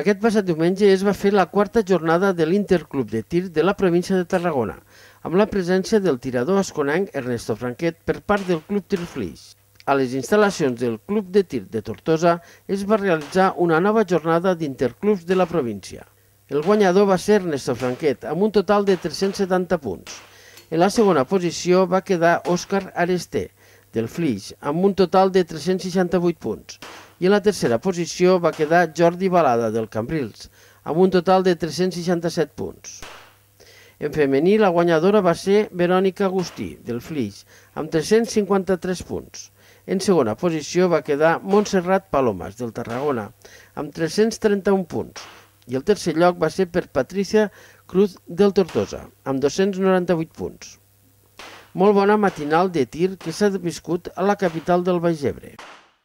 Aquest passat diumenge es va fer la quarta jornada de l'Interclub de Tir de la província de Tarragona, amb la presència del tirador esconenc Ernesto Franquet per part del Club Tir Flix. A les instal·lacions del Club de Tir de Tortosa es va realitzar una nova jornada d'interclubs de la província. El guanyador va ser Ernesto Franquet, amb un total de 370 punts. En la segona posició va quedar Òscar Aresté, del Flix, amb un total de 368 punts i en la tercera posició va quedar Jordi Balada del Cambrils, amb un total de 367 punts. En femení, la guanyadora va ser Verònica Agustí, del Flix, amb 353 punts. En segona posició va quedar Montserrat Palomas, del Tarragona, amb 331 punts. I el tercer lloc va ser per Patricia Cruz del Tortosa, amb 298 punts. Molt bona matinal de tir que s'ha viscut a la capital del Baix Ebre.